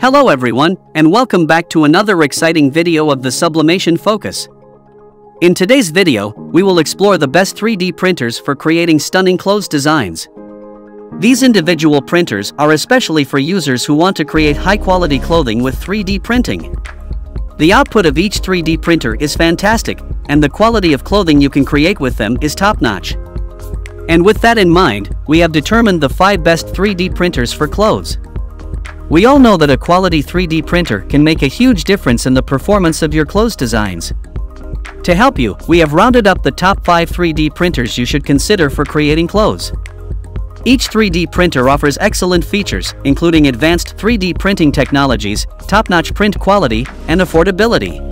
Hello everyone, and welcome back to another exciting video of the Sublimation Focus. In today's video, we will explore the best 3D printers for creating stunning clothes designs. These individual printers are especially for users who want to create high-quality clothing with 3D printing. The output of each 3D printer is fantastic, and the quality of clothing you can create with them is top-notch. And with that in mind, we have determined the 5 best 3D printers for clothes. We all know that a quality 3D printer can make a huge difference in the performance of your clothes designs. To help you, we have rounded up the top 5 3D printers you should consider for creating clothes. Each 3D printer offers excellent features, including advanced 3D printing technologies, top-notch print quality, and affordability.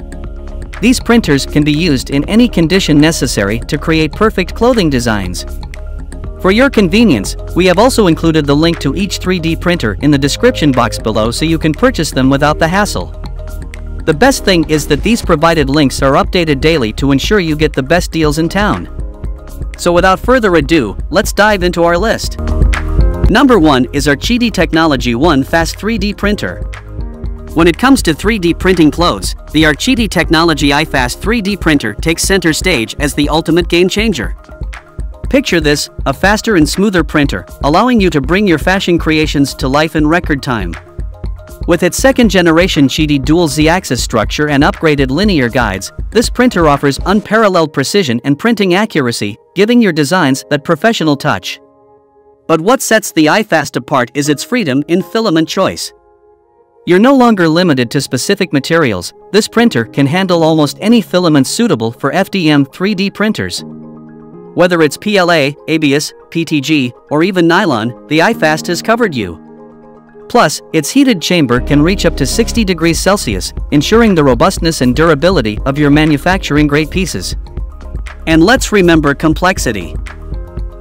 These printers can be used in any condition necessary to create perfect clothing designs. For your convenience, we have also included the link to each 3D printer in the description box below so you can purchase them without the hassle. The best thing is that these provided links are updated daily to ensure you get the best deals in town. So without further ado, let's dive into our list. Number 1 is R QIDI Technology One Fast 3D Printer. When it comes to 3D printing clothes, the R QIDI Technology iFast 3D printer takes center stage as the ultimate game changer. Picture this, a faster and smoother printer, allowing you to bring your fashion creations to life in record time. With its second-generation R QIDI dual Z-axis structure and upgraded linear guides, this printer offers unparalleled precision and printing accuracy, giving your designs that professional touch. But what sets the iFast apart is its freedom in filament choice. You're no longer limited to specific materials, this printer can handle almost any filament suitable for FDM 3D printers. Whether it's PLA, ABS, PETG, or even nylon, the iFast has covered you. Plus, its heated chamber can reach up to 60 degrees Celsius, ensuring the robustness and durability of your manufacturing grade pieces. And let's remember complexity.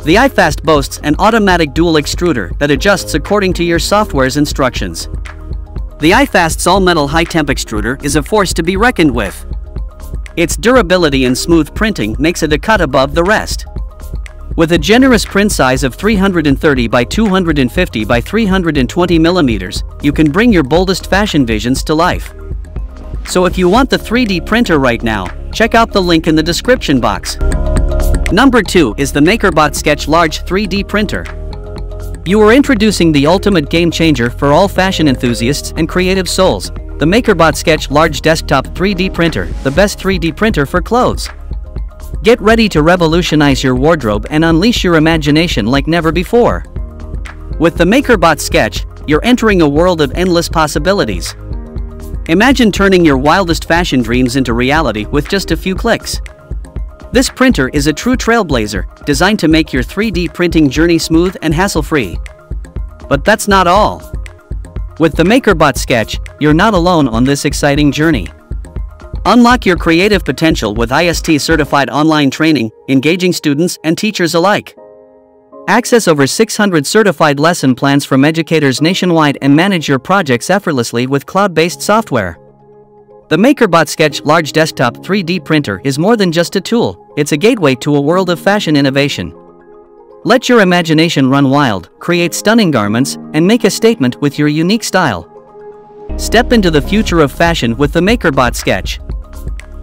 The iFast boasts an automatic dual extruder that adjusts according to your software's instructions. The iFast's all-metal high-temp extruder is a force to be reckoned with. Its durability and smooth printing makes it a cut above the rest. With a generous print size of 330 by 250 by 320 millimeters, you can bring your boldest fashion visions to life. So if you want the 3D printer right now, check out the link in the description box. Number 2 is the MakerBot Sketch Large 3D Printer. You are introducing the ultimate game changer for all fashion enthusiasts and creative souls, the MakerBot Sketch Large Desktop 3D Printer, the best 3D printer for clothes. Get ready to revolutionize your wardrobe and unleash your imagination like never before. With the MakerBot Sketch, you're entering a world of endless possibilities. Imagine turning your wildest fashion dreams into reality with just a few clicks. This printer is a true trailblazer, designed to make your 3D printing journey smooth and hassle-free. But that's not all. With the MakerBot Sketch, you're not alone on this exciting journey. Unlock your creative potential with ISTE certified online training, engaging students and teachers alike. Access over 600 certified lesson plans from educators nationwide and manage your projects effortlessly with cloud-based software. The MakerBot Sketch Large Desktop 3D Printer is more than just a tool, it's a gateway to a world of fashion innovation. Let your imagination run wild, create stunning garments, and make a statement with your unique style. Step into the future of fashion with the MakerBot Sketch.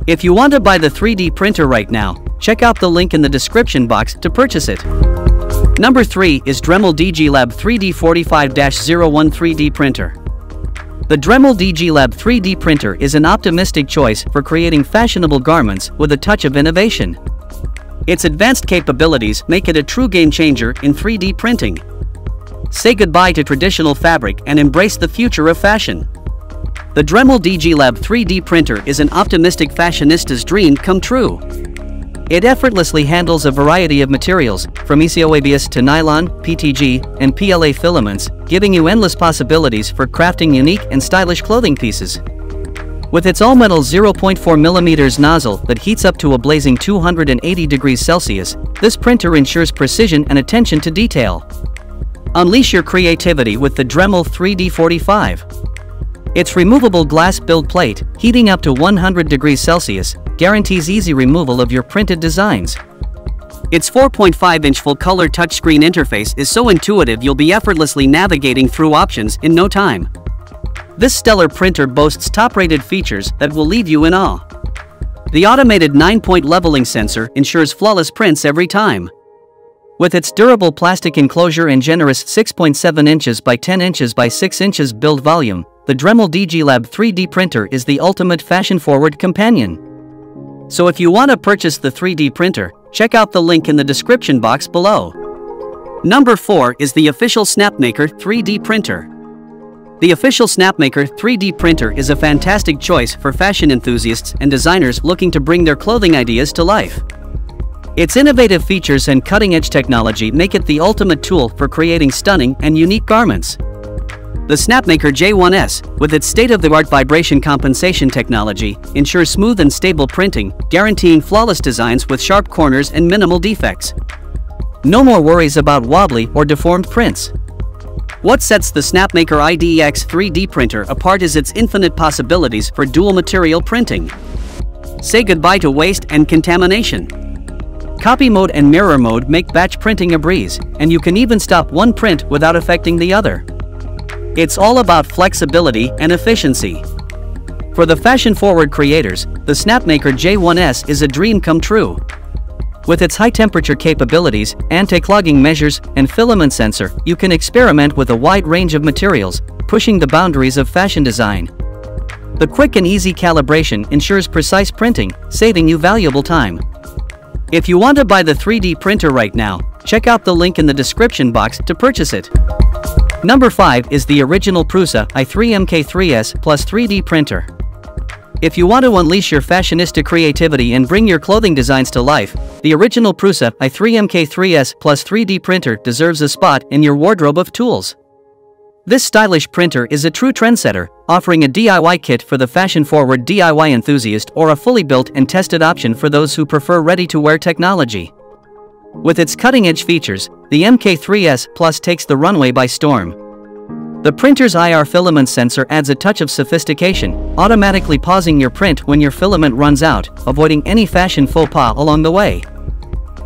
If you want to buy the 3D printer right now, check out the link in the description box to purchase it. Number 3 is Dremel DigiLab 3D45-01 3D printer. The Dremel DigiLab 3D printer is an optimistic choice for creating fashionable garments with a touch of innovation. Its advanced capabilities make it a true game changer in 3D printing. Say goodbye to traditional fabric and embrace the future of fashion. The Dremel DigiLab 3D printer is an optimistic fashionista's dream come true. It effortlessly handles a variety of materials, from ECO-ABS to nylon, PETG, and PLA filaments, giving you endless possibilities for crafting unique and stylish clothing pieces. With its all-metal 0.4mm nozzle that heats up to a blazing 280 degrees Celsius, this printer ensures precision and attention to detail. Unleash your creativity with the Dremel 3D45. Its removable glass build plate, heating up to 100 degrees Celsius, guarantees easy removal of your printed designs. Its 4.5-inch full-color touchscreen interface is so intuitive you'll be effortlessly navigating through options in no time. This stellar printer boasts top-rated features that will leave you in awe. The automated 9-point leveling sensor ensures flawless prints every time. With its durable plastic enclosure and generous 6.7 inches by 10 inches by 6 inches build volume, the Dremel DigiLab 3D printer is the ultimate fashion-forward companion. So if you want to purchase the 3D printer, check out the link in the description box below. Number 4 is the official Snapmaker 3D printer. The official Snapmaker 3D printer is a fantastic choice for fashion enthusiasts and designers looking to bring their clothing ideas to life. Its innovative features and cutting-edge technology make it the ultimate tool for creating stunning and unique garments. The Snapmaker J1S, with its state-of-the-art vibration compensation technology, ensures smooth and stable printing, guaranteeing flawless designs with sharp corners and minimal defects. No more worries about wobbly or deformed prints. What sets the Snapmaker IDEX 3D printer apart is its infinite possibilities for dual material printing. Say goodbye to waste and contamination. Copy mode and mirror mode make batch printing a breeze, and you can even stop one print without affecting the other. It's all about flexibility and efficiency. For the fashion-forward creators, the Snapmaker J1S is a dream come true. With its high-temperature capabilities, anti-clogging measures, and filament sensor, you can experiment with a wide range of materials, pushing the boundaries of fashion design. The quick and easy calibration ensures precise printing, saving you valuable time. If you want to buy the 3D printer right now, check out the link in the description box to purchase it. Number 5 is the original Prusa i3 MK3S Plus 3D printer. If you want to unleash your fashionista creativity and bring your clothing designs to life, the original Prusa i3 MK3S Plus 3D printer deserves a spot in your wardrobe of tools. This stylish printer is a true trendsetter, offering a DIY kit for the fashion-forward DIY enthusiast or a fully built and tested option for those who prefer ready-to-wear technology. With its cutting-edge features, the MK3S Plus takes the runway by storm. The printer's IR filament sensor adds a touch of sophistication, automatically pausing your print when your filament runs out, avoiding any fashion faux pas along the way.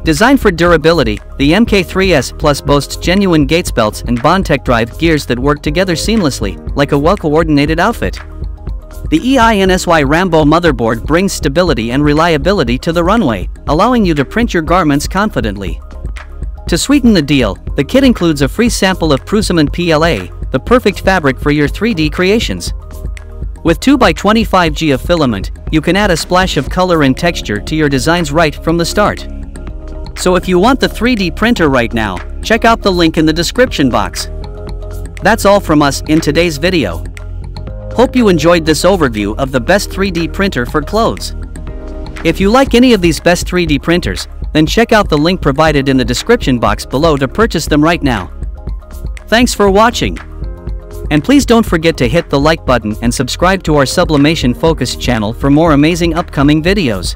Designed for durability, the MK3S Plus boasts genuine Gates belts and Bondtech drive gears that work together seamlessly, like a well-coordinated outfit. The EINSY Rambo motherboard brings stability and reliability to the runway, allowing you to print your garments confidently. To sweeten the deal, the kit includes a free sample of Prusament PLA, the perfect fabric for your 3D creations. With 2x25G of filament, you can add a splash of color and texture to your designs right from the start. So if you want the 3D printer right now, check out the link in the description box. That's all from us in today's video. Hope you enjoyed this overview of the best 3D printer for clothes. If you like any of these best 3D printers, then check out the link provided in the description box below to purchase them right now. Thanks for watching. And please don't forget to hit the like button and subscribe to our Sublimation Focus channel for more amazing upcoming videos.